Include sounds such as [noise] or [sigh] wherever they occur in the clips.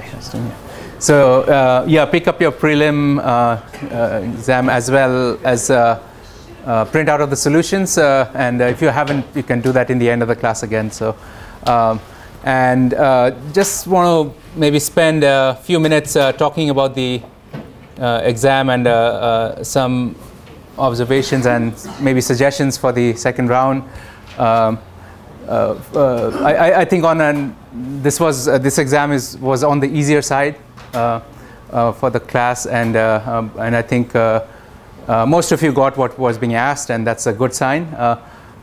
hi. So uh, yeah, pick up your prelim uh, uh, exam as well as uh, print out of the solutions. And if you haven't, you can do that in the end of the class again. So, um, and just want to maybe spend a few minutes talking about the exam and some observations and maybe suggestions for the second round. Um, Uh, uh, I, I, think on an, this was uh, this exam is was on the easier side uh, for the class, and um, and I think most of you got what was being asked, and that's a good sign.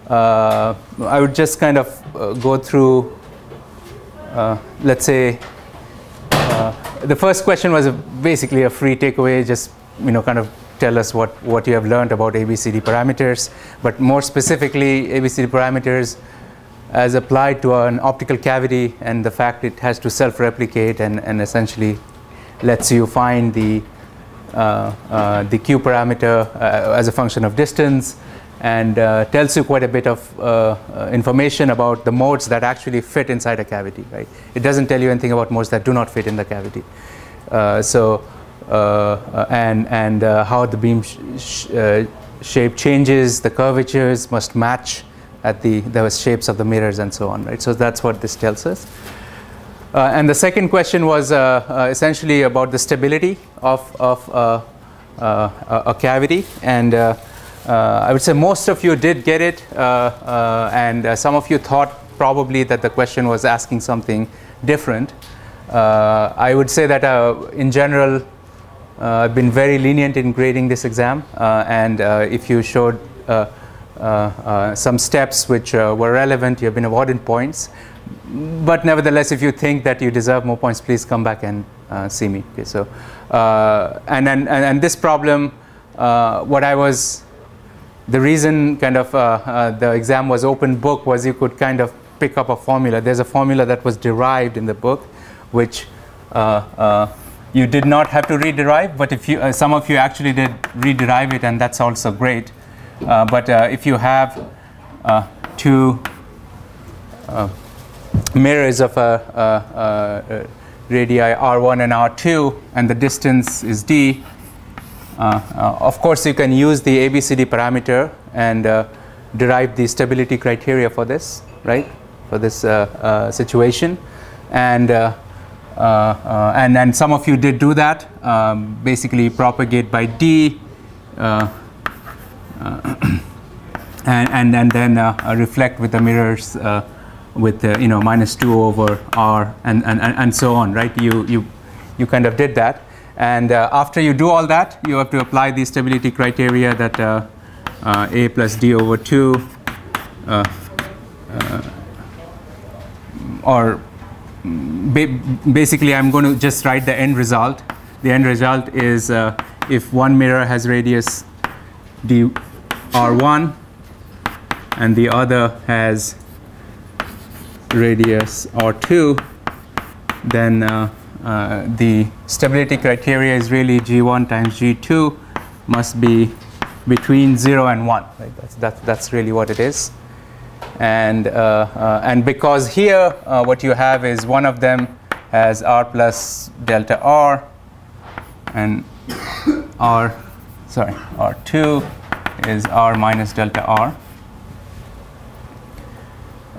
I would just kind of go through, let's say, the first question was basically a free takeaway, just you know, kind of tell us what, what you have learned about ABCD parameters, but more specifically, ABCD parameters as applied to an optical cavity and the fact it has to self-replicate and, and essentially lets you find the, uh, uh, the Q parameter uh, as a function of distance and uh, tells you quite a bit of uh, information about the modes that actually fit inside a cavity. Right? It doesn't tell you anything about modes that do not fit in the cavity. so, and, and how the beam sh sh shape changes, the curvatures must match at the, the shapes of the mirrors and so on, right? So that's what this tells us. Uh, and the second question was uh, uh, essentially about the stability of, of uh, uh, a cavity. And I would say most of you did get it, and some of you thought probably that the question was asking something different. I would say that in general, I've been very lenient in grading this exam, and if you showed uh, some steps which uh, were relevant, you have been awarded points. But nevertheless, if you think that you deserve more points, please come back and see me. Okay, so, and, and, and this problem, what I was, the reason kind of the exam was open book was you could kind of pick up a formula. There's a formula that was derived in the book, which uh, uh, you did not have to rederive, but if you, uh, some of you actually did rederive it, and that's also great. Uh, but uh, if you have uh, two mirrors of a, radii r1 and r2 and the distance is d, of course you can use the ABCD parameter and derive the stability criteria for this, right? For this situation. And uh, uh, and and some of you did do that. Um, basically, propagate by d, uh, uh, Uh, and, [clears throat] and, and then uh, reflect with the mirrors uh, with uh, you know minus 2 over r and, and, and so on, right? You, you, you kind of did that. And uh, after you do all that, you have to apply the stability criteria that a plus d over 2 or ba basically I'm going to just write the end result. The end result is uh, if one mirror has radius d R1 and the other has radius R2, then uh, uh, the stability criteria is really G1 times G2 must be between 0 and 1. Right? That's, that, that's really what it is. And, uh, uh and because here uh, what you have is one of them has R plus delta R and R, sorry, R2 is r minus delta r.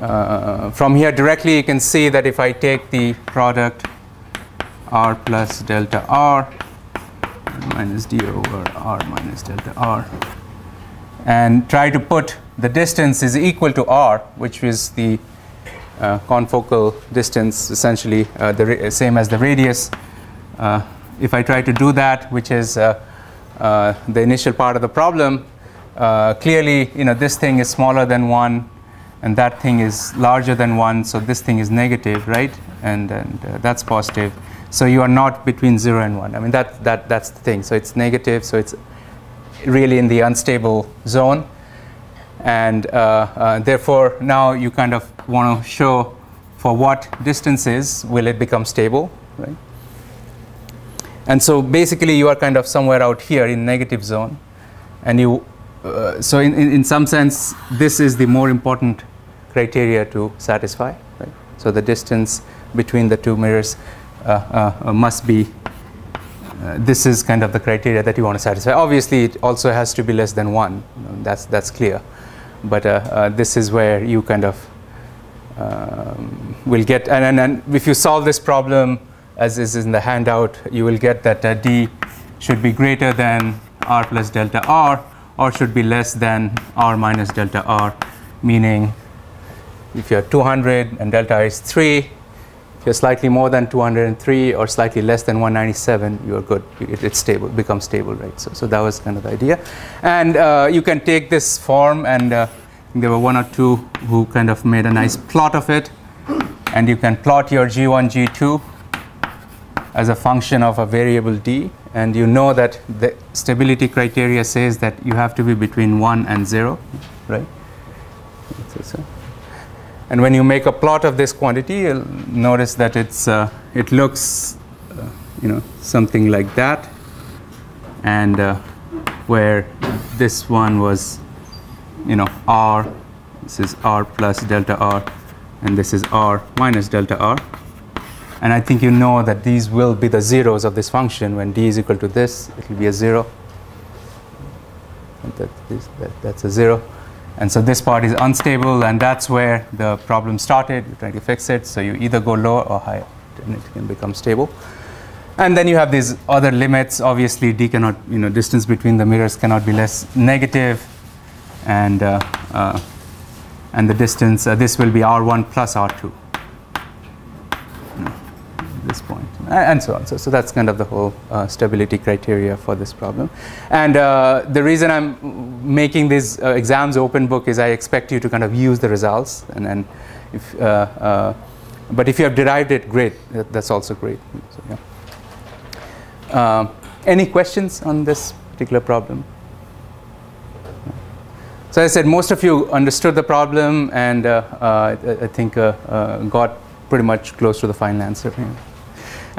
Uh, from here directly you can see that if I take the product r plus delta r minus d over r minus delta r and try to put the distance is equal to r which is the uh, confocal distance essentially uh, the same as the radius uh, if I try to do that which is uh, uh, the initial part of the problem uh, clearly, you know, this thing is smaller than 1 and that thing is larger than 1, so this thing is negative, right? And, and uh, that's positive. So you are not between 0 and 1. I mean, that, that, that's the thing. So it's negative, so it's really in the unstable zone. And uh, uh therefore, now you kind of want to show for what distances will it become stable, right? And so basically, you are kind of somewhere out here in negative zone, and you uh, so in, in, in, some sense, this is the more important criteria to satisfy. Right? So the distance between the two mirrors uh, uh, must be uh, this is kind of the criteria that you want to satisfy. Obviously, it also has to be less than one. That's that's clear. But uh, uh, this is where you kind of um, will get. And, and, and, if you solve this problem, as is in the handout, you will get that uh, d should be greater than r plus delta r, or should be less than r minus delta r, meaning if you're 200 and delta is 3, if you're slightly more than 203 or slightly less than 197, you're good. It, it's stable, becomes stable, right? So, so that was kind of the idea. And uh, you can take this form, and uh, there were one or two who kind of made a nice plot of it. And you can plot your G1, G2 as a function of a variable d. And you know that the stability criteria says that you have to be between 1 and 0, right? And when you make a plot of this quantity, you'll notice that it's, uh, it looks, uh, you know, something like that. And uh, where this one was, you know, r, this is r plus delta r, and this is r minus delta r. And I think you know that these will be the zeros of this function. When d is equal to this, it will be a zero. That is, that, that's a zero. And so this part is unstable, and that's where the problem started. You're trying to fix it. So you either go lower or higher, and it can become stable. And then you have these other limits. Obviously, d cannot, you know, distance between the mirrors cannot be less negative, and uh, uh, and the distance. Uh, this will be r1 plus r2 this point, and so on. So, so that's kind of the whole uh, stability criteria for this problem. And uh, the reason I'm making these uh, exams open book is I expect you to kind of use the results, and then if, uh, uh, but if you have derived it, great. That's also great. So, yeah. Um, any questions on this particular problem? So I said, most of you understood the problem, and uh, I think got pretty much close to the final answer. Yeah.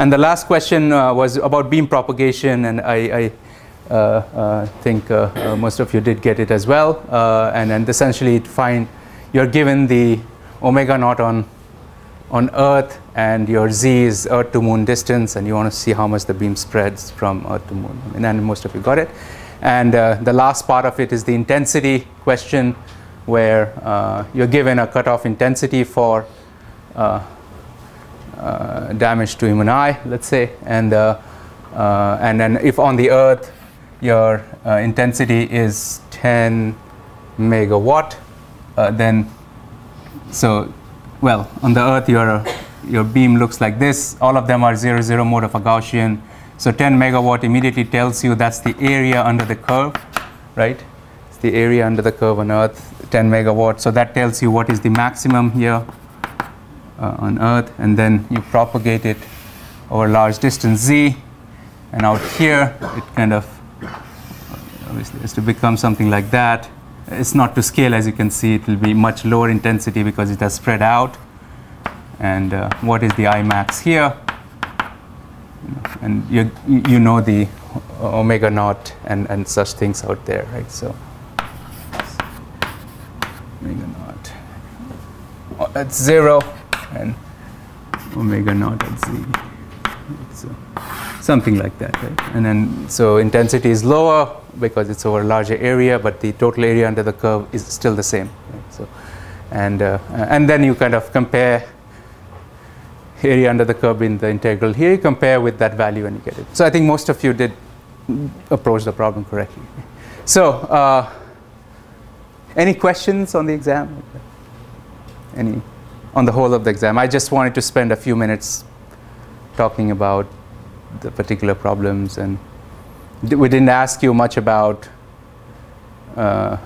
And the last question uh, was about beam propagation, and I, I uh, uh think uh, uh, most of you did get it as well. and and essentially, find you're given the omega naught on on Earth, and your z is Earth to Moon distance, and you want to see how much the beam spreads from Earth to Moon. And then most of you got it. And the last part of it is the intensity question, where you're given a cutoff intensity for uh, damage to human eye, let's say, and uh, uh, and then if on the Earth your intensity is 10 megawatt, then so well on the Earth your your beam looks like this. All of them are zero zero mode of a Gaussian. So 10 megawatt immediately tells you that's the area under the curve, right? It's the area under the curve on Earth, 10 megawatt. So that tells you what is the maximum here uh, on Earth, and then you propagate it over large distance z, and out here it kind of obviously has to become something like that. It's not to scale, as you can see, it will be much lower intensity because it has spread out. And uh, what is the Imax here? And you, you know the omega naught and, and such things out there, right? So omega naught. Oh, that's zero and omega naught at z. So something like that, right? And then so intensity is lower because it's over a larger area, but the total area under the curve is still the same. Right? So, and uh, and then you kind of compare area under the curve in the integral here. You compare with that value and you get it. So I think most of you did approach the problem correctly. So uh, any questions on the exam? Any? On the whole of the exam. I just wanted to spend a few minutes talking about the particular problems, and we didn't ask you much about, uh,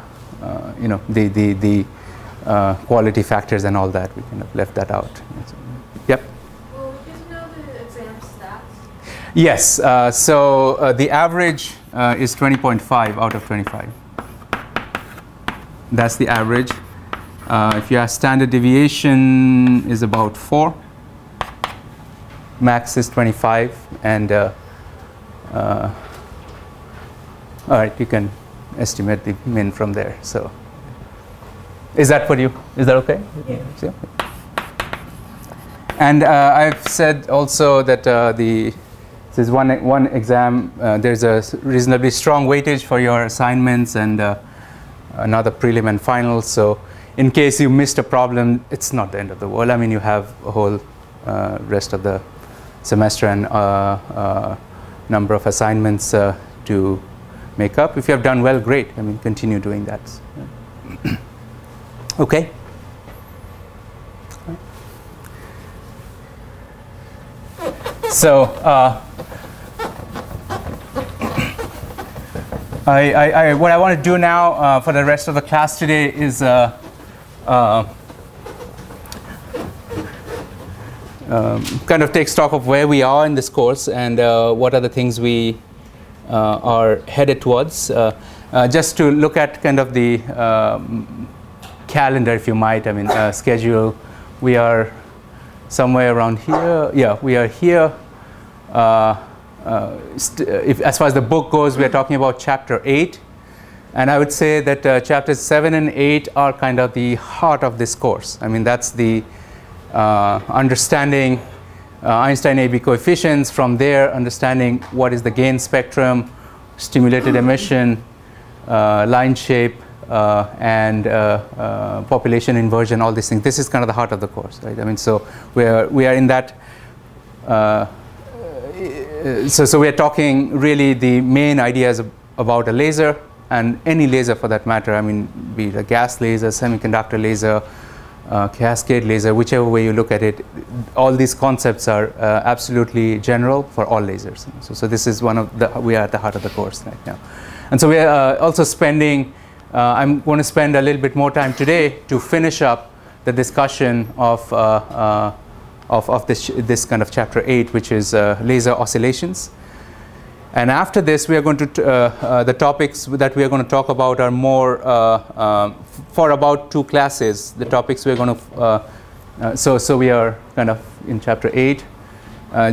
uh, you know, the the the uh, quality factors and all that. We kind of left that out. Yep. Well, you know the exam stats? Yes. Uh, so uh, the average uh, is 20.5 out of 25. That's the average. Uh, if your standard deviation is about 4, max is 25, and uh, uh, all right, you can estimate the min from there. So, is that for you? Is that okay? Yeah. and uh, I've said also that uh, the this is one one exam. Uh, there's a reasonably strong weightage for your assignments and uh, another prelim and final. So in case you missed a problem, it's not the end of the world. I mean, you have a whole uh, rest of the semester and uh, number of assignments to make up. If you have done well, great. I mean, continue doing that. [clears throat] okay. So uh, [coughs] I, I, I, what I want to do now uh, for the rest of the class today is uh, uh um, kind of take stock of where we are in this course and uh, what are the things we uh, are headed towards. just to look at kind of the um, calendar, if you might, I mean, schedule. We are somewhere around here. Yeah, we are here. Uh, uh, if, as far as the book goes, we are talking about chapter 8. And I would say that uh, chapters 7 and 8 are kind of the heart of this course. I mean, that's the uh, understanding uh, Einstein AB coefficients, from there, understanding what is the gain spectrum, stimulated emission, uh, line shape, uh, and uh, population inversion, all these things. This is kind of the heart of the course, right? I mean, so we are we are in that. so so we are talking really the main ideas about a laser and any laser for that matter. I mean, be it a gas laser, semiconductor laser, uh, cascade laser, whichever way you look at it, all these concepts are uh, absolutely general for all lasers. So, so this is one of the, we are at the heart of the course right now. And so we are uh, also spending uh, I'm going to spend a little bit more time today to finish up the discussion of, uh, uh, of, of, this, this kind of chapter 8, which is laser oscillations. And after this, we are going to, uh, the topics that we are going to talk about are more uh, for about two classes. The topics we're going to, so, so we are kind of in chapter 8,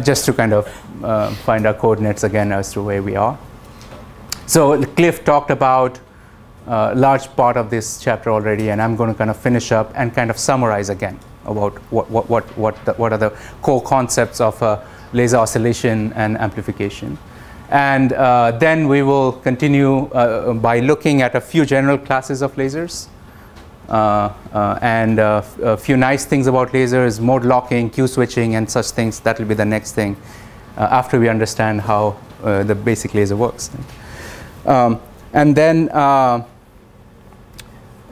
just to kind of find our coordinates again as to where we are. So Clif talked about uh, large part of this chapter already, and I'm going to kind of finish up and kind of summarize again about what, what, what, what, the, what are the core concepts of uh, laser oscillation and amplification. And uh, then we will continue uh, by looking at a few general classes of lasers. Uh, uh, and a few nice things about lasers, mode locking, Q switching, and such things. That will be the next thing after we understand how the basic laser works. Um, and then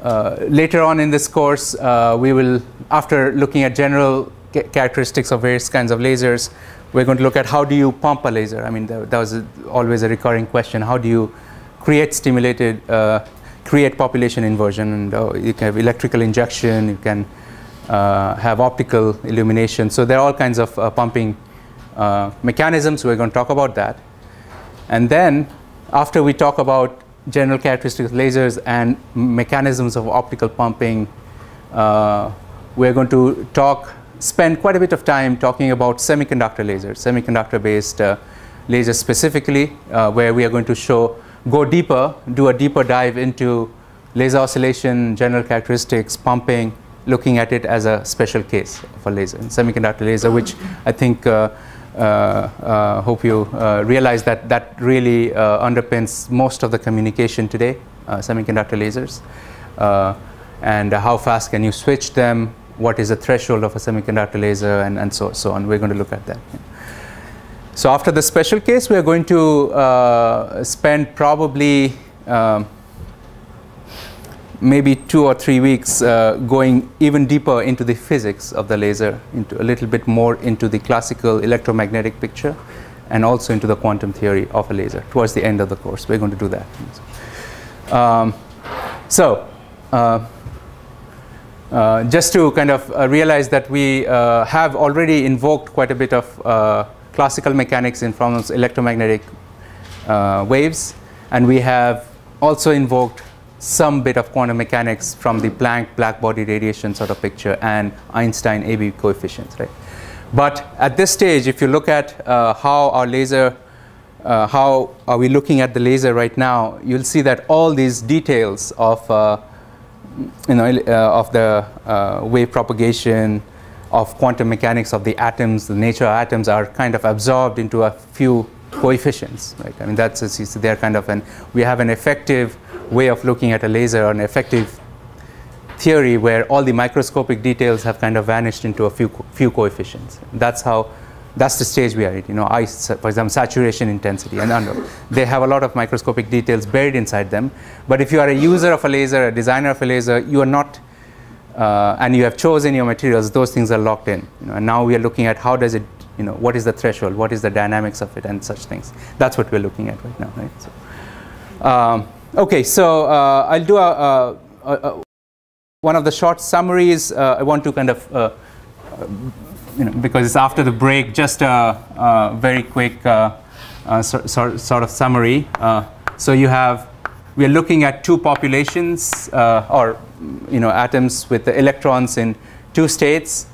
uh, later on in this course, uh, we will, after looking at general characteristics of various kinds of lasers, we're going to look at how do you pump a laser. I mean, that, that was a, always a recurring question. How do you create stimulated, uh, create population inversion? And uh, you can have electrical injection, you can uh, have optical illumination. So there are all kinds of uh, pumping mechanisms. We're going to talk about that. And then after we talk about general characteristics of lasers and mechanisms of optical pumping. Uh, we're going to talk, spend quite a bit of time talking about semiconductor lasers, semiconductor-based uh, lasers specifically, uh, where we are going to show, go deeper, do a deeper dive into laser oscillation, general characteristics, pumping, looking at it as a special case of a laser, semiconductor laser, which I think uh, uh, uh, hope you uh, realize that that really underpins most of the communication today, semiconductor lasers. and how fast can you switch them? What is the threshold of a semiconductor laser and, and so, so on. We're going to look at that. So after the special case, we are going to uh, spend probably um, maybe two or three weeks uh, going even deeper into the physics of the laser, into a little bit more into the classical electromagnetic picture, and also into the quantum theory of a laser towards the end of the course. We're going to do that. Um, so, uh, uh, just to kind of uh, realize that we uh, have already invoked quite a bit of uh, classical mechanics in from Maxwell's electromagnetic waves, and we have also invoked some bit of quantum mechanics from the Planck black body radiation sort of picture and Einstein AB coefficients, right? But at this stage, if you look at uh, how our laser, uh, how are we looking at the laser right now, you'll see that all these details of, uh, you know, uh, of the uh, wave propagation, of quantum mechanics of the atoms, the nature of atoms are kind of absorbed into a few coefficients, right? I mean, that's they're kind of an we have an effective way of looking at a laser, an effective theory where all the microscopic details have kind of vanished into a few few coefficients. That's how that's the stage we are at. You know, I, for example, saturation intensity and under. They have a lot of microscopic details buried inside them. But if you are a user of a laser, a designer of a laser, you are not, uh, and you have chosen your materials, those things are locked in. You know, and now we are looking at how does it, you know, what is the threshold, what is the dynamics of it, and such things. That's what we're looking at right now, right? So, um, okay, so uh, I'll do a, a, a, one of the short summaries. Uh, I want to kind of uh, you know, because it's after the break, just a, a very quick uh, uh, so, so, sort of summary. Uh, so you have, we are looking at two populations uh, or, you know, atoms with the electrons in two states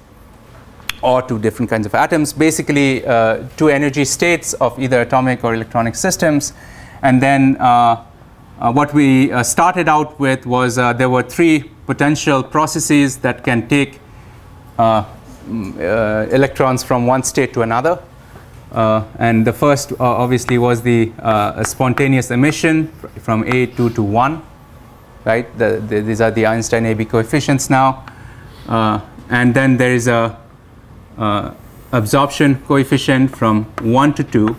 or two different kinds of atoms, basically uh, two energy states of either atomic or electronic systems. And then uh, what we started out with was there were three potential processes that can take uh, uh, electrons from one state to another. Uh, and the first uh, obviously was the spontaneous emission from A2 to 1, right? The, the, these are the Einstein AB coefficients now. and then there is a absorption coefficient from 1 to 2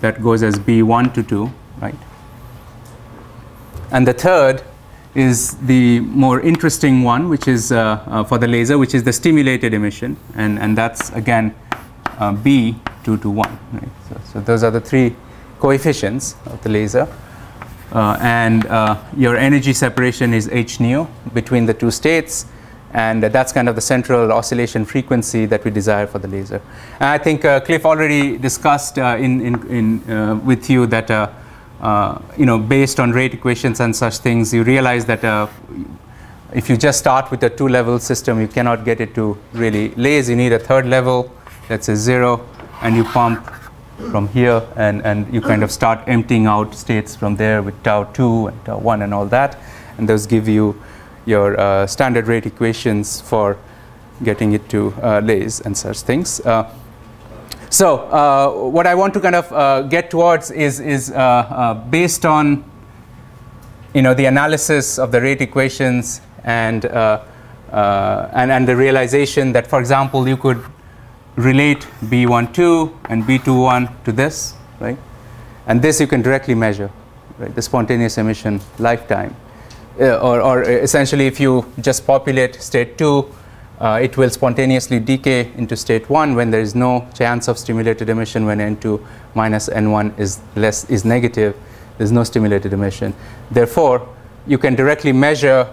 that goes as B1 to 2, right? And the third is the more interesting one, which is uh, uh, for the laser, which is the stimulated emission, and, and that's again uh, B 2 to 1. Right? So, so, those are the three coefficients of the laser. Uh, and uh, your energy separation is h nu between the two states, and that's kind of the central oscillation frequency that we desire for the laser. And I think uh, Clif already discussed in, in, in with you that uh, you know, based on rate equations and such things, you realize that uh, if you just start with a two-level system, you cannot get it to really laze. You need a third level, that's a zero, and you pump from here, and, and you kind of start emptying out states from there with tau 2 and tau 1 and all that. And those give you your uh, standard rate equations for getting it to uh, laze and such things. Uh, so uh, what I want to kind of uh, get towards is, is uh, uh, based on you know, the analysis of the rate equations and, uh, and, and the realization that, for example, you could relate B12 and B21 to this, right? And this you can directly measure, right? The spontaneous emission lifetime. Uh, or, or essentially, if you just populate state 2 uh, it will spontaneously decay into state 1 when there is no chance of stimulated emission when n2 minus n1 is less is negative there's no stimulated emission. Therefore you can directly measure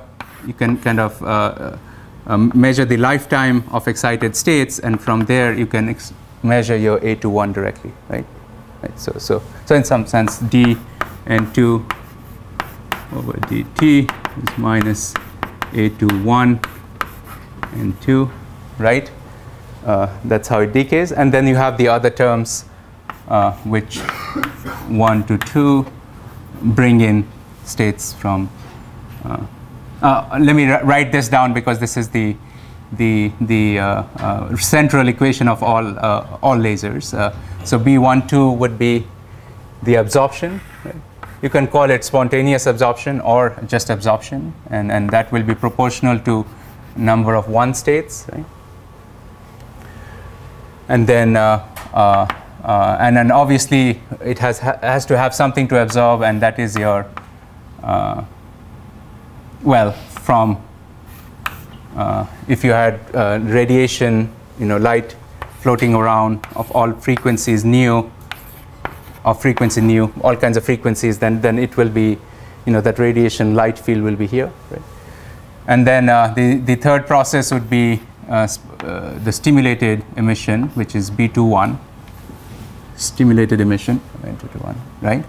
you can kind of uh, uh um, measure the lifetime of excited states and from there you can measure your a to 1 directly right? Right so so so in some sense d n2 over dt is minus a to 1 and 2, right? Uh, that's how it decays. And then you have the other terms uh, which 1 to 2 bring in states from. Uh, uh let me write this down because this is the the the uh, uh, central equation of all all lasers. so B12 would be the absorption. Right? You can call it spontaneous absorption or just absorption, and, and that will be proportional to number of one states, right? And then, uh, uh, uh, and then obviously it has ha has to have something to absorb, and that is your, uh, well, from uh, if you had radiation, you know, light floating around of all frequencies nu, of frequency nu, all kinds of frequencies, then then it will be, you know, that radiation light field will be here, right? And then uh, the, the third process would be uh, uh, the stimulated emission, which is B21, stimulated emission, B21, right?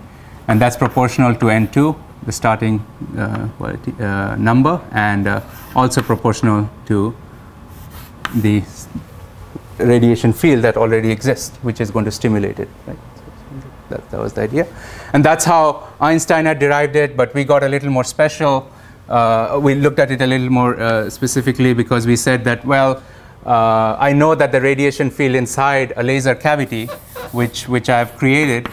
And that's proportional to N2, the starting uh, quality, uh, number, and uh, also proportional to the radiation field that already exists, which is going to stimulate it, right? That, that was the idea. And that's how Einstein had derived it, but we got a little more special uh, we looked at it a little more uh, specifically because we said that, well, uh, I know that the radiation field inside a laser cavity, which, which I've created,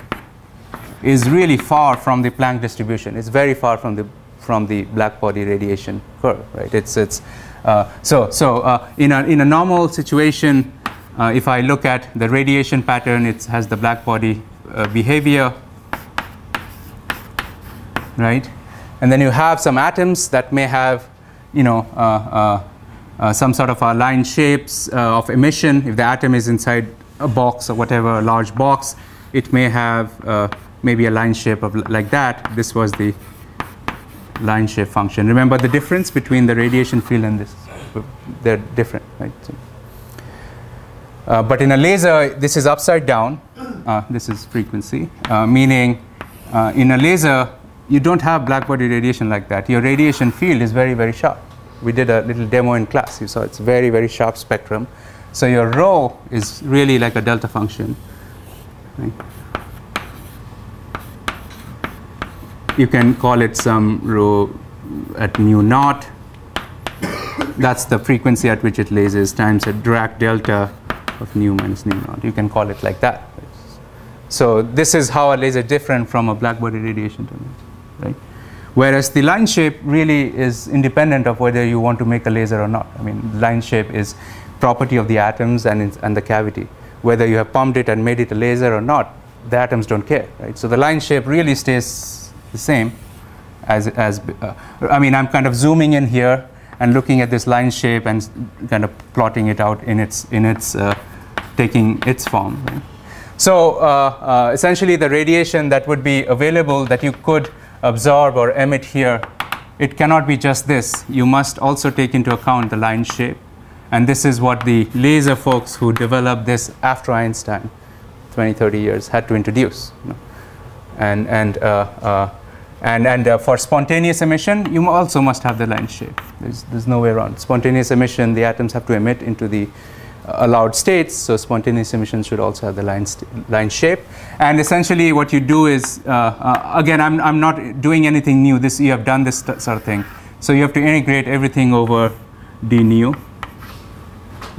is really far from the Planck distribution. It's very far from the, from the black body radiation curve, right? It's, it's, uh, so so uh, in, a, in a normal situation, uh, if I look at the radiation pattern, it has the black body behavior, right? And then you have some atoms that may have, you know, uh, uh, some sort of a line shapes of emission. If the atom is inside a box or whatever, a large box, it may have maybe a line shape of like that. This was the line shape function. Remember the difference between the radiation field and this? They're different, right? So, uh, but in a laser, this is upside down. Uh, this is frequency, uh, meaning uh, in a laser, you don't have black body radiation like that. Your radiation field is very, very sharp. We did a little demo in class. You saw it's very, very sharp spectrum. So your rho is really like a delta function. Right? you can call it some rho at nu naught. That's the frequency at which it lasers times a Dirac delta of nu minus nu naught. You can call it like that. So this is how a laser different from a blackbody radiation right? Whereas the line shape really is independent of whether you want to make a laser or not. I mean, line shape is property of the atoms and, and the cavity. Whether you have pumped it and made it a laser or not, the atoms don't care, right? So the line shape really stays the same as, as uh, I mean, I'm kind of zooming in here and looking at this line shape and kind of plotting it out in its, in its uh, taking its form. Right? So uh, uh, essentially the radiation that would be available that you could absorb or emit here, it cannot be just this. You must also take into account the line shape. And this is what the laser folks who developed this after Einstein, 20, 30 years, had to introduce. You know? And, and uh, uh, and, and uh, for spontaneous emission, you also must have the line shape. There's, there's no way around. Spontaneous emission, the atoms have to emit into the allowed states, so spontaneous emission should also have the line, line shape. And essentially what you do is, uh, uh, again, I'm, I'm not doing anything new. This You have done this sort of thing. So you have to integrate everything over d nu,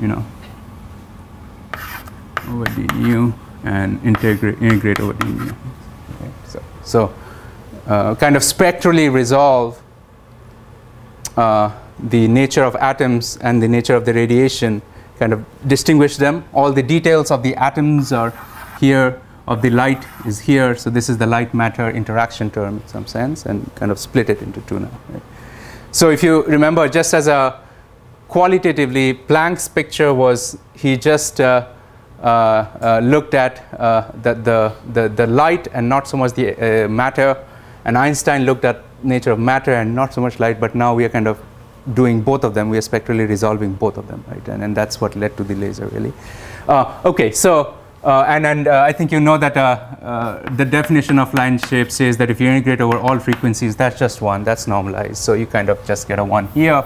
you know, over d nu and integrate, integrate over d nu. Okay, so, so uh, kind of spectrally resolve uh, the nature of atoms and the nature of the radiation, kind of distinguish them. All the details of the atoms are here, of the light is here. So this is the light matter interaction term in some sense, and kind of split it into two now. Right? So if you remember, just as a qualitatively, Planck's picture was he just uh, uh, uh, looked at uh, the, the, the, the, light and not so much the matter and Einstein looked at nature of matter and not so much light, but now we are kind of doing both of them. We are spectrally resolving both of them, right? And, and that's what led to the laser, really. Uh, okay, so, uh, and, and uh, I think you know that uh, uh, the definition of line shape says that if you integrate over all frequencies, that's just one, that's normalized. So you kind of just get a one here.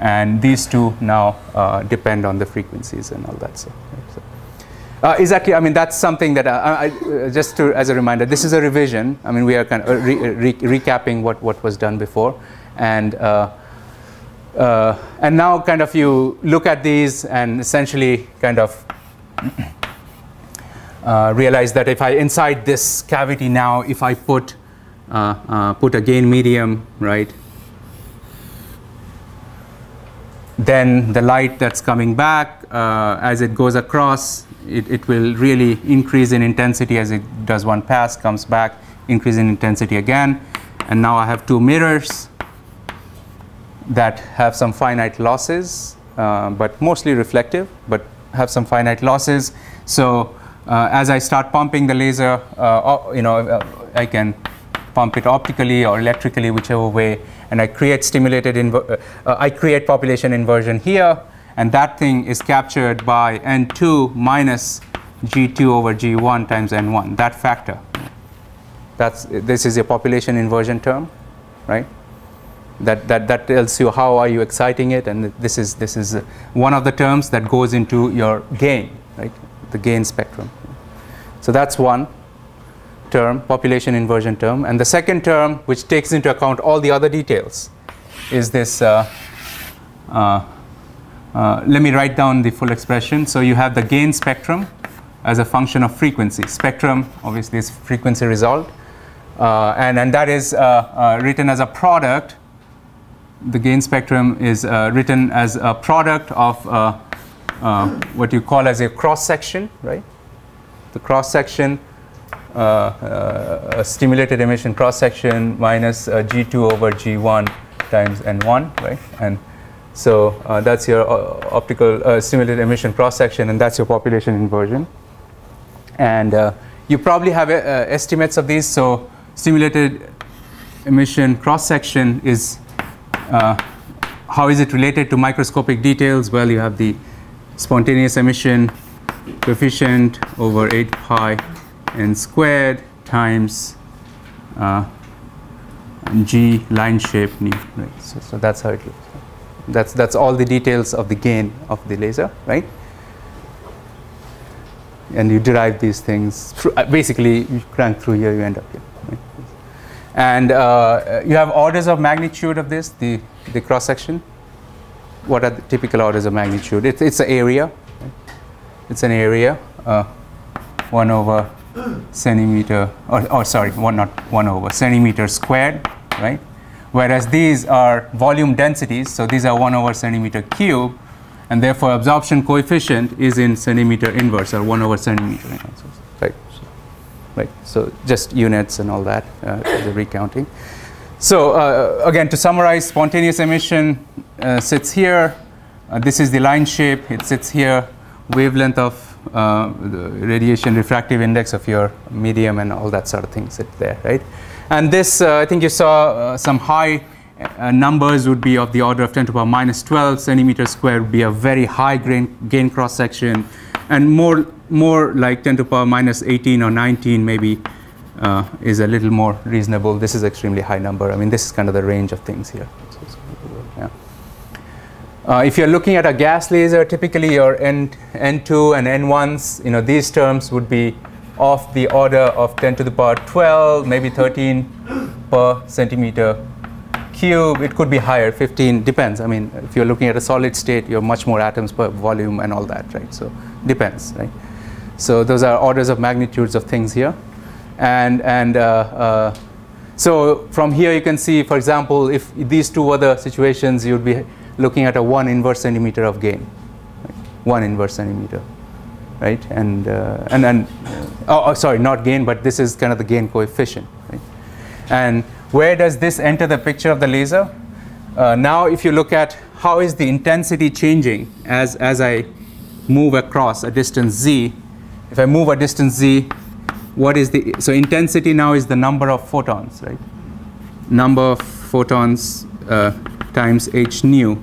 And these two now uh, depend on the frequencies and all that stuff. So. Exactly. I mean, that's something that I, uh, just to, as a reminder, this is a revision. I mean, we are kind of re re recapping what, what was done before. And, uh, uh, and now kind of you look at these and essentially kind of uh, realize that if I, inside this cavity now, if I put, put a gain medium, right, then the light that's coming back as it goes across it, it will really increase in intensity as it does one pass, comes back, increase in intensity again. And now I have two mirrors that have some finite losses, uh, but mostly reflective, but have some finite losses. So uh, as I start pumping the laser, uh, you know, uh, I can pump it optically or electrically, whichever way, and I create stimulated, uh, I create population inversion here, and that thing is captured by n2 minus g2 over g1 times n1, that factor. That's, this is a population inversion term, right? That, that, that tells you how are you exciting it, and this is, this is one of the terms that goes into your gain, right? The gain spectrum. So that's one term, population inversion term. And the second term, which takes into account all the other details, is this uh, uh, uh, let me write down the full expression. So you have the gain spectrum as a function of frequency. Spectrum obviously is frequency resolved. Uh, and, and that is uh, uh, written as a product. The gain spectrum is uh, written as a product of uh, uh, what you call as a cross section, right? The cross section, a stimulated emission cross section minus G2 over G1 times N1, right? And so that's your optical stimulated emission cross section, and that's your population inversion. And you probably have estimates of these. So stimulated emission cross section is uh, how is it related to microscopic details? Well, you have the spontaneous emission coefficient over 8 pi n squared times uh, g line shape nu. Right? So, so that's how it looks. That's that's all the details of the gain of the laser, right? And you derive these things. Through, uh, basically, you crank through here, you end up here. And uh, you have orders of magnitude of this, the, the cross section. What are the typical orders of magnitude? It, it's an area. It's an area, uh, 1 over centimeter, or, or sorry, one, not 1 over, centimeter squared, right? Whereas these are volume densities, so these are 1 over centimeter cube, and therefore absorption coefficient is in centimeter inverse, or 1 over centimeter inverse right? So just units and all that, uh, the recounting. So uh, again, to summarize, spontaneous emission uh, sits here. Uh, this is the line shape. It sits here. Wavelength of uh, the radiation refractive index of your medium and all that sort of thing sit there, right? And this, uh, I think you saw some high numbers would be of the order of 10 to the power minus 12 centimeters squared would be a very high gain, gain cross section and more more like 10 to the power minus 18 or 19 maybe uh, is a little more reasonable. This is extremely high number. I mean, this is kind of the range of things here. Yeah. Uh, if you're looking at a gas laser, typically your N, N2 and N1s, you know, these terms would be of the order of 10 to the power 12, maybe 13 per centimeter cube. It could be higher, 15, depends. I mean, if you're looking at a solid state, you have much more atoms per volume and all that, right? So depends, right? So those are orders of magnitudes of things here. And, and uh, uh, so from here you can see, for example, if these two other situations, you'd be looking at a 1 inverse centimeter of gain. Right? 1 inverse centimeter, right? And, uh, and, and oh, oh, sorry, not gain, but this is kind of the gain coefficient. Right? And where does this enter the picture of the laser? Uh, now if you look at how is the intensity changing as, as I move across a distance z, if I move a distance z, what is the, so intensity now is the number of photons, right? Number of photons uh, times h nu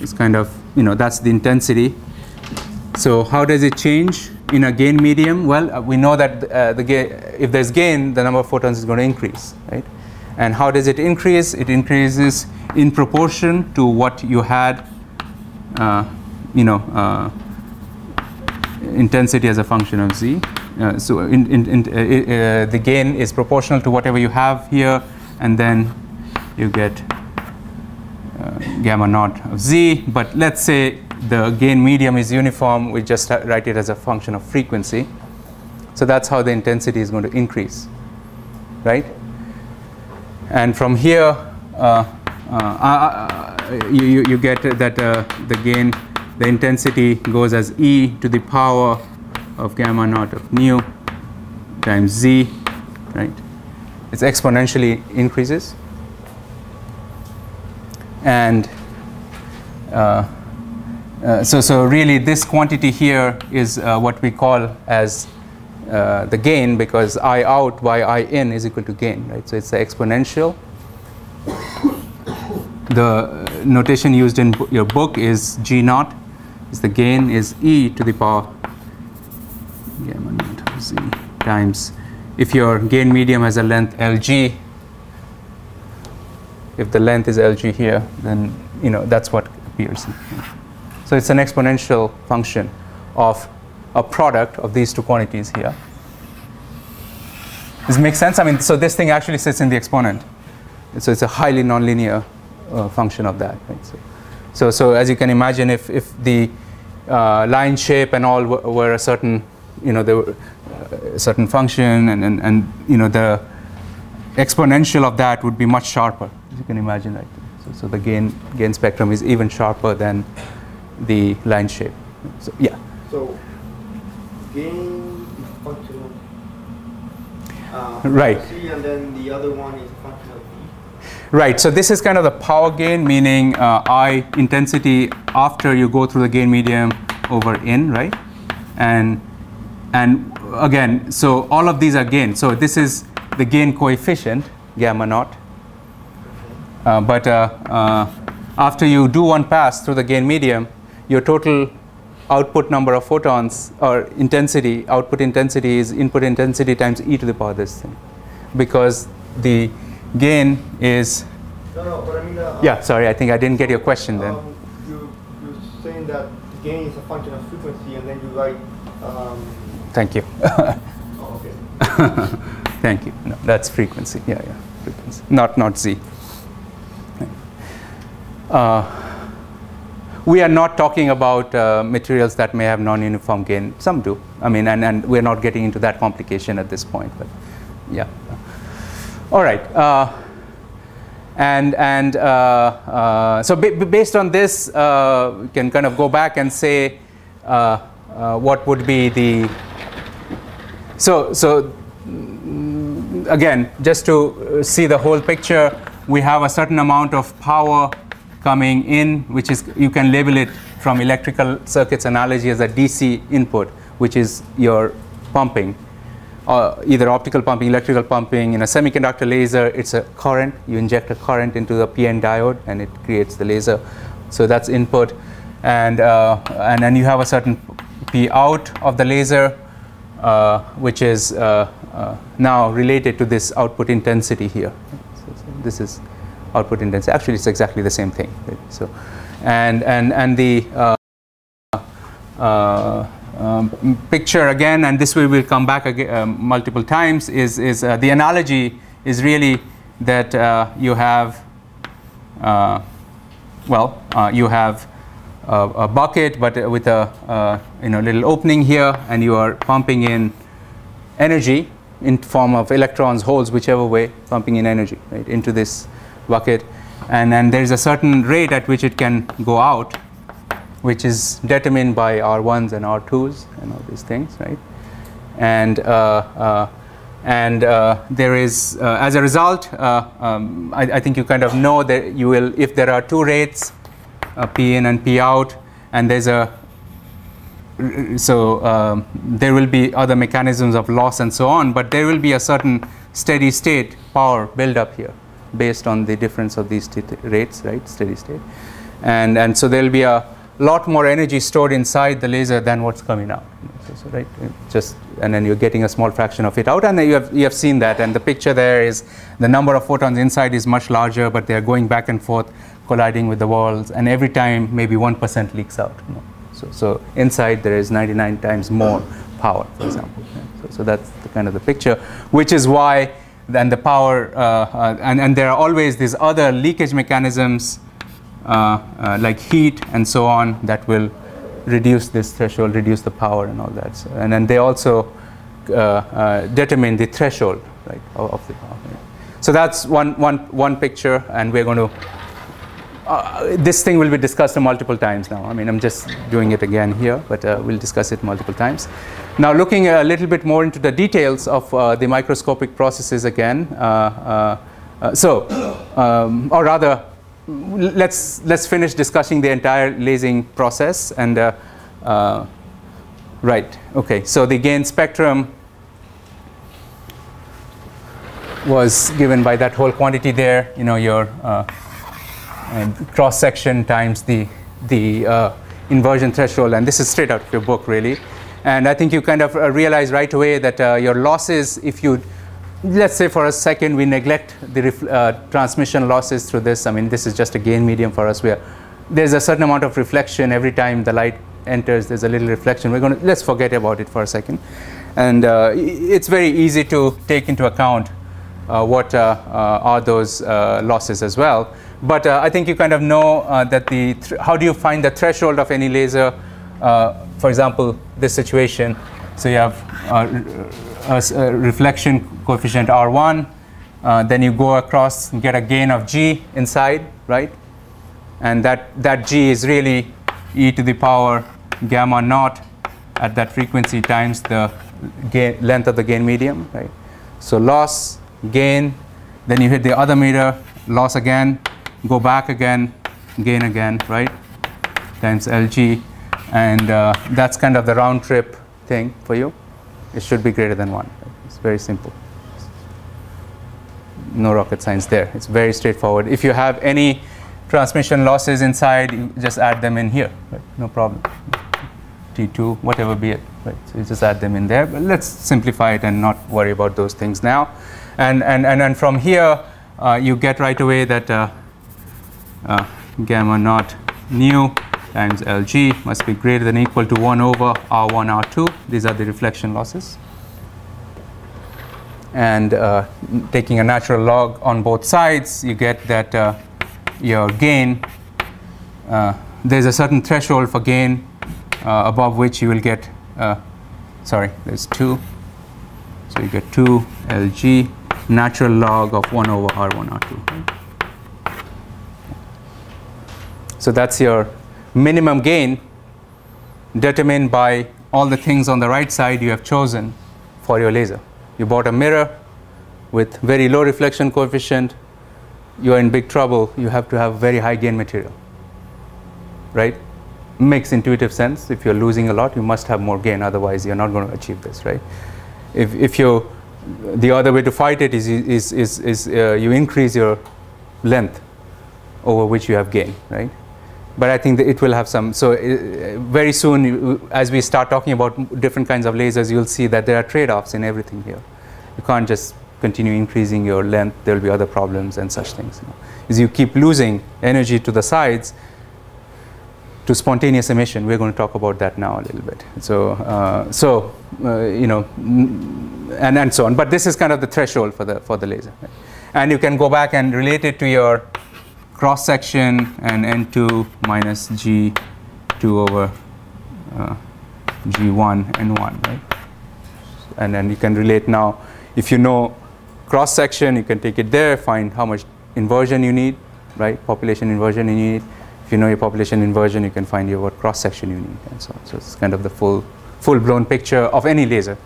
is kind of, you know, that's the intensity. So how does it change in a gain medium? Well, uh, we know that uh, the if there's gain, the number of photons is going to increase, right? And how does it increase? It increases in proportion to what you had, uh, you know, uh, intensity as a function of z. Uh, so in, in, in, uh, uh, the gain is proportional to whatever you have here, and then you get uh, gamma naught of z. But let's say the gain medium is uniform, we just write it as a function of frequency. So that's how the intensity is going to increase, right? And from here, uh, you, you get that the gain the intensity goes as e to the power of gamma naught of nu times z, right? It's exponentially increases. And uh, uh, so, so really this quantity here is uh, what we call as uh, the gain because I out by I in is equal to gain, right? So it's the exponential. The notation used in your book is G naught is the gain is e to the power gamma naught z times. If your gain medium has a length lg if the length is lg here then you know that's what appears so it's an exponential function of a product of these two quantities here. Does it make sense? I mean so this thing actually sits in the exponent. So it's a highly nonlinear uh, function of that right? So So, so as you can imagine, if, if the uh, line shape and all were, were a certain, you know, there were a certain function and, and, and, you know, the exponential of that would be much sharper, as you can imagine, right? So, so the gain, gain spectrum is even sharper than the line shape. So, yeah. So gain is functional. Uh, Right. C and then the other one is functional. Right, so this is kind of the power gain, meaning uh, I intensity after you go through the gain medium over in, right? And and again, so all of these are gain. So this is the gain coefficient, gamma naught. Uh, but uh, uh, after you do one pass through the gain medium, your total output number of photons or intensity, output intensity is input intensity times e to the power this thing. Because the gain is, No, no, but I mean. Uh, yeah, sorry, I think I didn't get your question then. Um, you, you're saying that gain is a function of frequency, and then you write. Um, Thank you. oh, okay. [laughs] Thank you. No, that's frequency. Yeah, yeah, frequency. Not not z. Uh, we are not talking about uh, materials that may have non-uniform gain. Some do. I mean, and, and we're not getting into that complication at this point. But yeah. All right. Uh, and and uh, uh, so ba- ba- based on this, uh, we can kind of go back and say uh, uh, what would be the so so mm, again just to uh, see the whole picture we have a certain amount of power coming in which is you can label it from electrical circuits analogy as a dc input which is your pumping uh, either optical pumping electrical pumping in a semiconductor laser it's a current you inject a current into the pn diode and it creates the laser so that's input and uh, and then you have a certain p out of the laser uh, which is uh, uh, now related to this output intensity here. So, so this is output intensity. Actually, it's exactly the same thing. right? So, and and and the uh, um, picture again, and this way we will come back again, um, multiple times. Is is uh, the analogy is really that uh, you have uh, well, uh, you have a, a bucket, but uh, with a uh, you know little opening here, and you are pumping in energy in form of electrons, holes, whichever way, pumping in energy right, into this bucket, and then there is a certain rate at which it can go out, which is determined by R1s and R2s and all these things, right? And uh, uh, and uh, there is, as a result, um, I, I think you kind of know that you will, if there are two rates, P in and P out, and there's a so um, there will be other mechanisms of loss and so on, but there will be a certain steady state power build up here based on the difference of these rates, right? Steady state, and and so there will be a lot more energy stored inside the laser than what's coming out. So, so, right, just and then you're getting a small fraction of it out, and you have you have seen that, and the picture there is the number of photons inside is much larger, but they are going back and forth, colliding with the walls, and every time maybe one percent leaks out. you know. So, so inside there is 99 times more power, for example. So, so that's the kind of the picture, which is why then the power, uh, uh, and, and there are always these other leakage mechanisms like heat and so on that will reduce this threshold, reduce the power and all that. So, and then they also uh, uh, determine the threshold right, of, the power. So that's one, one, one picture, and we're going to uh, this thing will be discussed multiple times now. I mean, I'm just doing it again here, but uh, we'll discuss it multiple times. Now, looking a little bit more into the details of uh, the microscopic processes again. Uh, uh, uh, so, um, or rather, let's let's finish discussing the entire lasing process and. Uh, uh, right. Okay. So the gain spectrum was given by that whole quantity there. You know your uh, cross section times the the uh, inversion threshold, and this is straight out of your book, really. And I think you kind of uh, realize right away that uh, your losses, if you, let's say for a second, we neglect the uh, transmission losses through this. I mean, this is just a gain medium for us. Where there's a certain amount of reflection every time the light enters. There's a little reflection. We're going to let's forget about it for a second, and uh, it's very easy to take into account uh, what uh, uh, are those uh, losses as well. But I think you kind of know that the, th- how do you find the threshold of any laser? For example, this situation. So you have a, reflection coefficient R1, uh, then you go across and get a gain of G inside, right? And that, that G is really e to the power gamma naught at that frequency times the gain, length of the gain medium, right? So loss, gain, then you hit the other meter, loss again, go back again, gain again, right? Times LG, and uh, that's kind of the round trip thing for you. It should be greater than one. It's very simple. No rocket science there. It's very straightforward. If you have any transmission losses inside, you just add them in here, right? No problem. T2, whatever be it, right? So you just add them in there. But let's simplify it and not worry about those things now. And and and, and from here, uh, you get right away that uh, uh, gamma naught nu times Lg must be greater than equal to 1 over R1, R2. These are the reflection losses. And uh, taking a natural log on both sides, you get that uh, your gain, uh, there's a certain threshold for gain uh, above which you will get, uh, sorry, there's 2. So you get 2 Lg natural log of 1 over R1, R2. So that's your minimum gain determined by all the things on the right side you have chosen for your laser. You bought a mirror with very low reflection coefficient, you are in big trouble. You have to have very high gain material. Right? Makes intuitive sense. If you're losing a lot, you must have more gain, otherwise, you're not going to achieve this, right? If, if you, the other way to fight it is, is, is, is uh, you increase your length over which you have gain, right? But I think it will have some. So uh, very soon, as we start talking about different kinds of lasers, you'll see that there are trade-offs in everything here. You can't just continue increasing your length. There will be other problems and such things. You know. As you keep losing energy to the sides, to spontaneous emission, we're going to talk about that now a little bit. So, uh, so uh, you know, and and so on. But this is kind of the threshold for the for the laser, right? and you can go back and relate it to your cross section and N2 minus G2 over uh, G1 N1, right? And then you can relate now. If you know cross section, you can take it there, find how much inversion you need, right? Population inversion you need. If you know your population inversion, you can find your what cross section you need, and so on. So it's kind of the full, full-blown picture of any laser.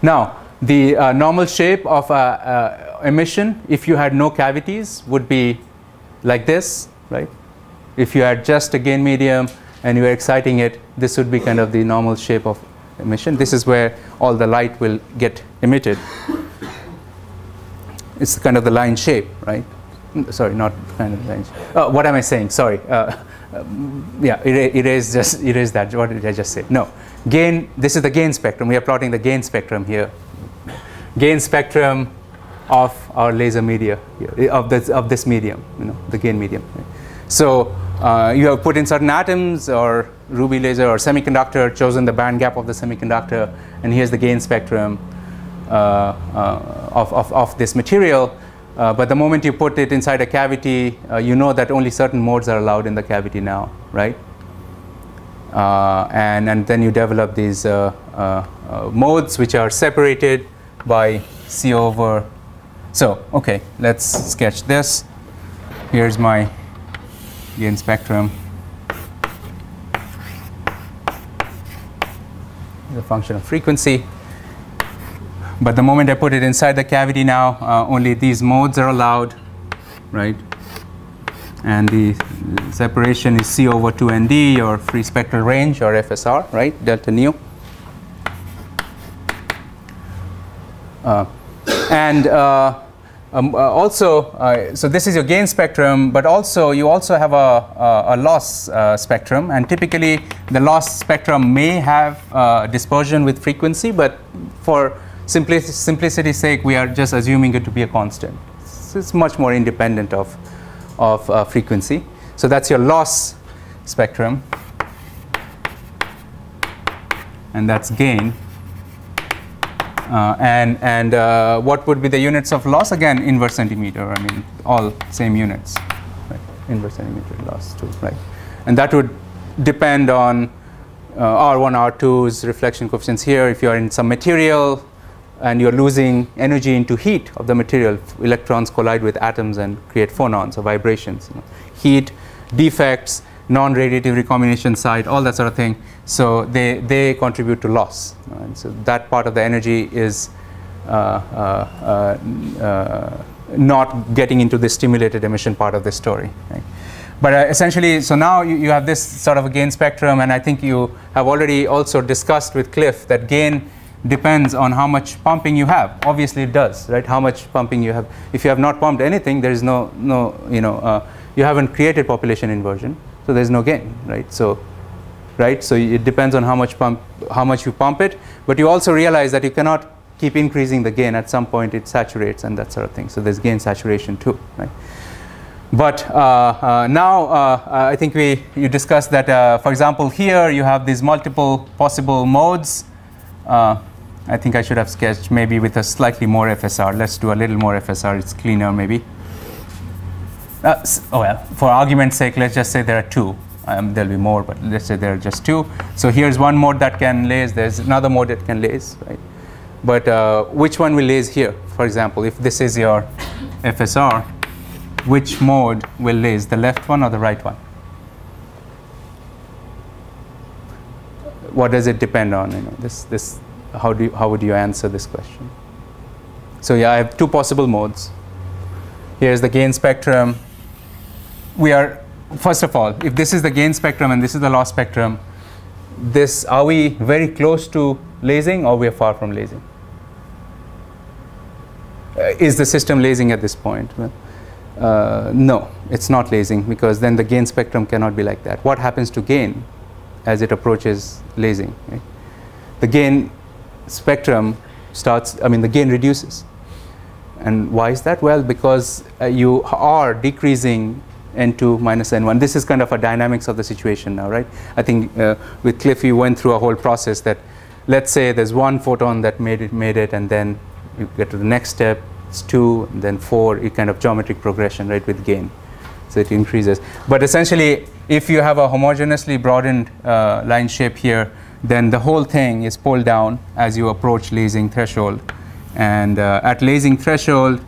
Now, the uh, normal shape of a, uh, emission, if you had no cavities, would be like this, right? If you had just a gain medium and you were exciting it, this would be kind of the normal shape of emission. This is where all the light will get emitted. It's kind of the line shape, right? Sorry, not kind of line. shape. Uh, what am I saying? Sorry. Uh, um, yeah, erase, erase just erase that. What did I just say? No, gain. This is the gain spectrum. We are plotting the gain spectrum here. Gain spectrum of our laser media here, of this of this medium. You know, the gain medium. So uh, you have put in certain atoms or ruby laser or semiconductor, chosen the band gap of the semiconductor, and here's the gain spectrum uh, uh, of, of, of this material. Uh, but the moment you put it inside a cavity, uh, you know that only certain modes are allowed in the cavity now, right? Uh, and, and then you develop these modes which are separated by C over. So, okay, let's sketch this. Here's my gain spectrum. The function of frequency. But the moment I put it inside the cavity now, uh, only these modes are allowed, right? And the separation is C over 2ND or free spectral range or FSR, right? Delta nu. Uh, and uh, um, uh, also, uh, so this is your gain spectrum, but also you also have a, a, a loss uh, spectrum, and typically the loss spectrum may have uh, dispersion with frequency, but for simpli- simplicity's sake, we are just assuming it to be a constant. So it's much more independent of, of uh, frequency. So that's your loss spectrum, and that's gain. Uh, and and uh, what would be the units of loss? Again, inverse centimeter. I mean, all same units. Right? Inverse centimeter loss too, right? And that would depend on uh, R1, R2's reflection coefficients here. If you are in some material and you're losing energy into heat of the material, electrons collide with atoms and create phonons or vibrations. You know. Heat, defects, non-radiative recombination site, all that sort of thing. So they, they contribute to loss. And so that part of the energy is uh, uh, uh, uh not getting into the stimulated emission part of the story. Right? But uh, essentially, so now you, you have this sort of a gain spectrum, and I think you have already also discussed with Clif that gain depends on how much pumping you have. Obviously, it does, right? How much pumping you have. If you have not pumped anything, there is no, no you know, uh, you haven't created population inversion, so there's no gain, right? So, right? So it depends on how much pump, how much you pump it, but you also realize that you cannot keep increasing the gain. At some point, it saturates and that sort of thing. So there's gain saturation too, right? But uh, uh, now uh, I think we you discussed that, for example, here you have these multiple possible modes. I think I should have sketched maybe with a slightly more FSR. Let's do a little more FSR. It's cleaner maybe. Uh, oh well, for argument's sake, let's just say there are two. Um, there'll be more, but let's say there are just two. So here's one mode that can lase. There's another mode that can lase, right? But uh, which one will lase here? For example, if this is your FSR, which mode will lase, the left one or the right one? What does it depend on? You know, this, this, how, do you, how would you answer this question? So yeah, I have two possible modes. Here's the gain spectrum. We are, first of all, if this is the gain spectrum and this is the loss spectrum, this, are we very close to lasing or we are far from lasing? Uh, is the system lasing at this point? Well, uh, no, it's not lasing because then the gain spectrum cannot be like that. What happens to gain as it approaches lasing? Right? The gain spectrum starts, I mean, the gain reduces. And why is that? Well, because uh, you are decreasing n2 minus n1. This is kind of a dynamics of the situation now, right? I think uh, with Clif, you went through a whole process that, let's say there's one photon that made it, made it, and then you get to the next step, it's two, then four, you kind of geometric progression, right, with gain. So it increases. But essentially, if you have a homogeneously broadened uh, line shape here, then the whole thing is pulled down as you approach lasing threshold. And uh, at lasing threshold,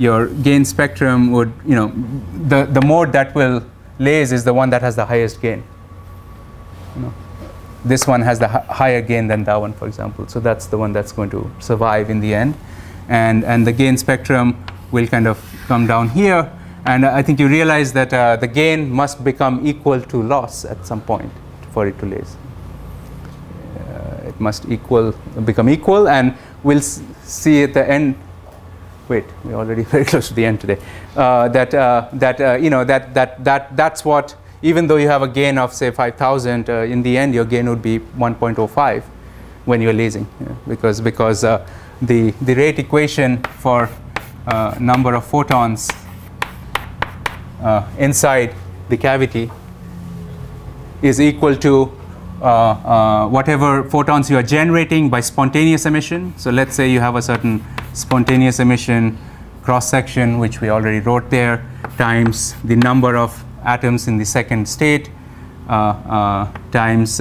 your gain spectrum would, you know, the, the mode that will lase is the one that has the highest gain. You know, this one has the higher gain than that one, for example. So that's the one that's going to survive in the end and, and the gain spectrum will kind of come down here. And I think you realize that uh, the gain must become equal to loss at some point for it to lase. Uh, it must equal, become equal, and we'll see at the end. Wait, we're already [laughs] very close to the end today. Uh, that uh, that uh, you know that that that that's what. Even though you have a gain of say 5,000, uh, in the end your gain would be 1.05 when you're lasing, because because the, the rate equation for uh, number of photons uh, inside the cavity is equal to uh, uh, whatever photons you are generating by spontaneous emission. So let's say you have a certain spontaneous emission cross section, which we already wrote there, times the number of atoms in the second state uh, uh, times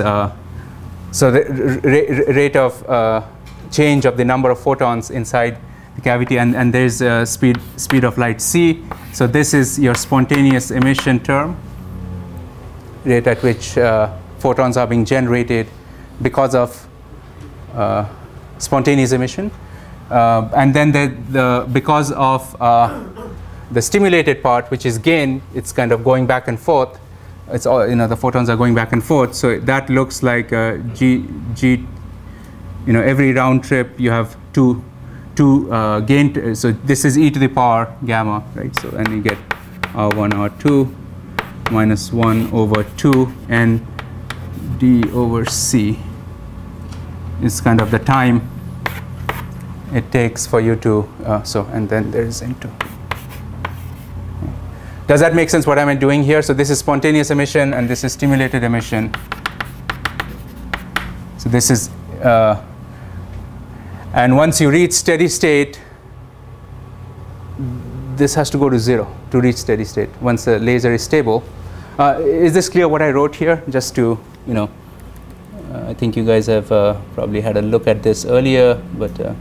so the rate of change of the number of photons inside the cavity and, and there's speed, speed of light c. So this is your spontaneous emission term, rate at which uh, photons are being generated because of uh, spontaneous emission. Uh, and then the, the, because of uh, the stimulated part, which is gain, it's kind of going back and forth. It's all, you know, the photons are going back and forth. So that looks like G, G you know every round trip you have two two uh, gain so this is e to the power gamma right so and you get r1 r2 minus 1 over 2 and d over c is kind of the time it takes for you to uh, so and then there is n2 does that make sense what am I doing here? So this is spontaneous emission and this is stimulated emission. So this is uh, And once you reach steady state, this has to go to zero to reach steady state once the laser is stable. Uh, is this clear what I wrote here? Just to, you know, uh, I think you guys have uh, probably had a look at this earlier, but uh,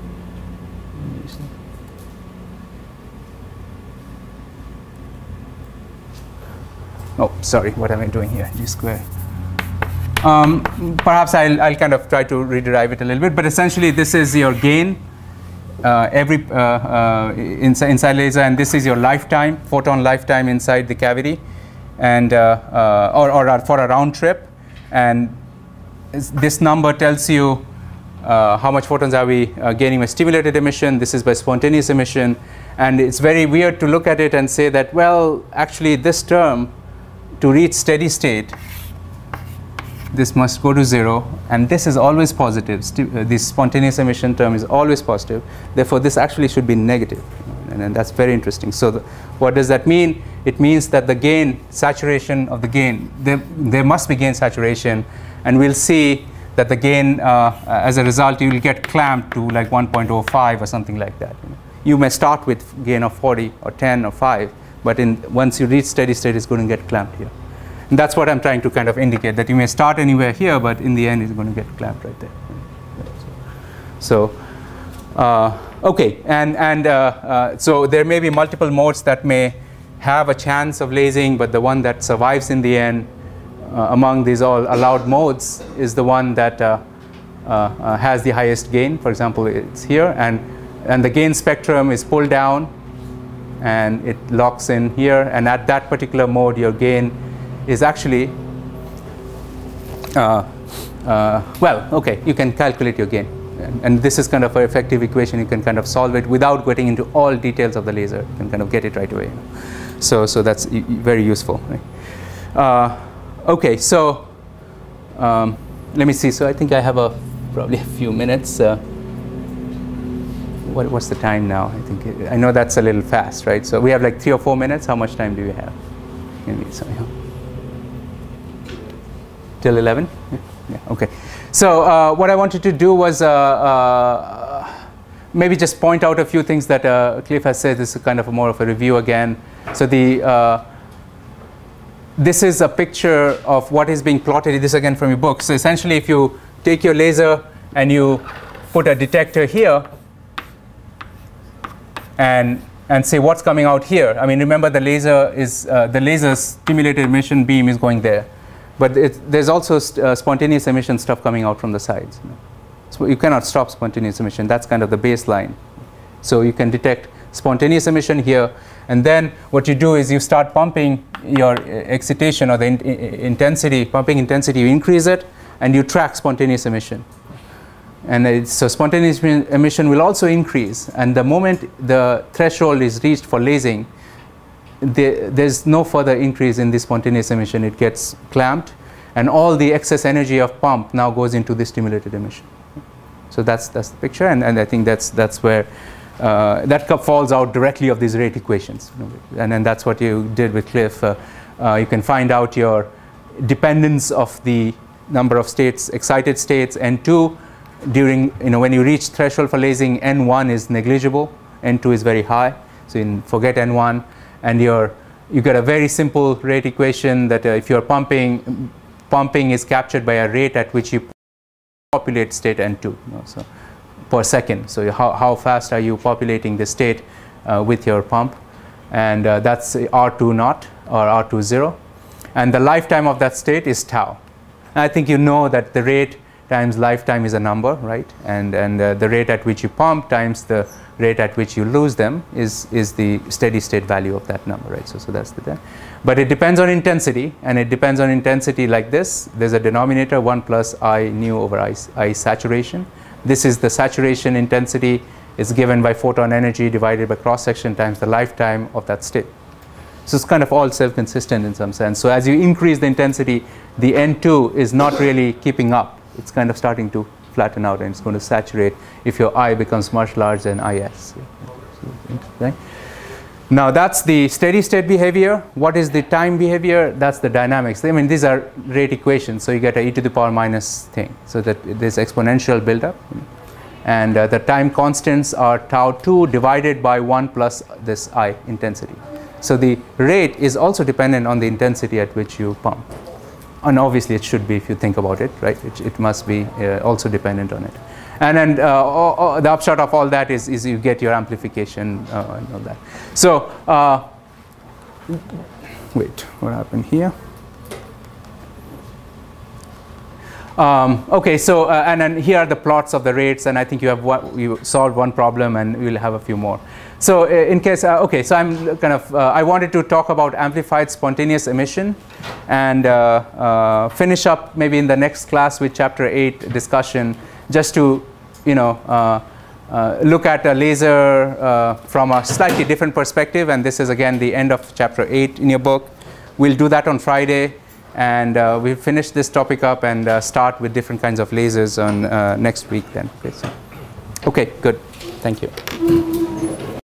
oh, sorry, what am I doing here? G square. Um, perhaps I'll, I'll kind of try to rederive it a little bit, but essentially this is your gain uh, every uh, uh, inside, inside laser, and this is your lifetime photon lifetime inside the cavity, and uh, uh, or, or for a round trip, and this number tells you uh, how much photons are we gaining by stimulated emission. This is by spontaneous emission, and it's very weird to look at it and say that well, actually this term to reach steady state this must go to zero. And this is always positive. Uh, this spontaneous emission term is always positive. Therefore this actually should be negative. And, and that's very interesting. So the, what does that mean? It means that the gain saturation of the gain there, there must be gain saturation. And we'll see that the gain uh, as a result you will get clamped to like 1.05 or something like that. You, you may start with gain of 40 or 10 or 5 but in once you reach steady state it's going to get clamped here and that's what I'm trying to kind of indicate that you may start anywhere here, but in the end, it's going to get clamped right there. So, uh, okay, and and uh, uh, so there may be multiple modes that may have a chance of lasing, but the one that survives in the end uh, among these all allowed modes is the one that uh, uh, has the highest gain. For example, it's here, and and the gain spectrum is pulled down, and it locks in here, and at that particular mode, your gain is actually, uh, uh, well, okay, you can calculate your gain. And, this is kind of an effective equation. You can kind of solve it without getting into all details of the laser. You can kind of get it right away. You know? So, so that's very useful. Right? Uh, okay, so um, let me see. So I think I have a probably a few minutes. Uh, what, what's the time now? I think I know that's a little fast, right? So we have like three or four minutes. How much time do we have? till 11? Yeah. yeah. okay. So uh, what I wanted to do was uh, uh, maybe just point out a few things that uh, Clif has said. This is kind of more of a review again. So the uh, this is a picture of what is being plotted. This again from your book. So essentially, if you take your laser and you put a detector here and and say what's coming out here. I mean, remember the laser is uh, the laser stimulated emission beam is going there. But it, there's also uh, spontaneous emission stuff coming out from the sides. You, know. so you cannot stop spontaneous emission. That's kind of the baseline. So you can detect spontaneous emission here. And then what you do is you start pumping your uh, excitation or the in intensity, pumping intensity, you increase it, and you track spontaneous emission. And so spontaneous emission will also increase. And the moment the threshold is reached for lasing, there's no further increase in the spontaneous emission. It gets clamped, and all the excess energy of pump now goes into the stimulated emission. So that's that's the picture, and, and I think that's that's where uh, that cup falls out directly of these rate equations, and then that's what you did with Clif. Uh, uh, you can find out your dependence of the number of states, excited states, and two during you know when you reach threshold for lasing, N1 is negligible, N2 is very high. So you forget N1 and you're, you get a very simple rate equation that uh, if you're pumping, pumping is captured by a rate at which you populate state N2 you know, so per second. So how, how fast are you populating the state uh, with your pump? And uh, that's R2 naught or R2 zero. And the lifetime of that state is tau. And I think you know that the rate times lifetime is a number, right? And, and uh, the rate at which you pump times the rate at which you lose them is, is the steady state value of that number, right? So, so that's the time. But it depends on intensity, and it depends on intensity like this. There's a denominator 1 plus I nu over I, I saturation. This is the saturation intensity is given by photon energy divided by cross section times the lifetime of that state. So it's kind of all self-consistent in some sense. So as you increase the intensity, the N2 is not really keeping up. It's kind of starting to flatten out and it's going to saturate if your I becomes much larger than IS. Right? Now that's the steady state behavior. What is the time behavior? That's the dynamics. I mean these are rate equations, so you get a e to the power minus thing, so that there's exponential buildup. And uh, the time constants are tau 2 divided by 1 plus this I intensity. So the rate is also dependent on the intensity at which you pump. And obviously it should be if you think about it, right? It, it must be uh, also dependent on it. And then uh, all, all, the upshot of all that is, is you get your amplification uh, and all that. So, uh, wait, what happened here? Um, okay, so uh, and then here are the plots of the rates, and I think you have one, you solved one problem, and we'll have a few more. So uh, in case, okay, so I'm kind of I wanted to talk about amplified spontaneous emission, and uh, uh, finish up maybe in the next class with chapter eight discussion, just to you know. look at a laser from a slightly different perspective, and this is again the end of chapter 8 in your book. We'll do that on Friday. And uh, we'll finish this topic up and uh, start with different kinds of lasers on uh, next week then. Okay, okay, good. Thank you.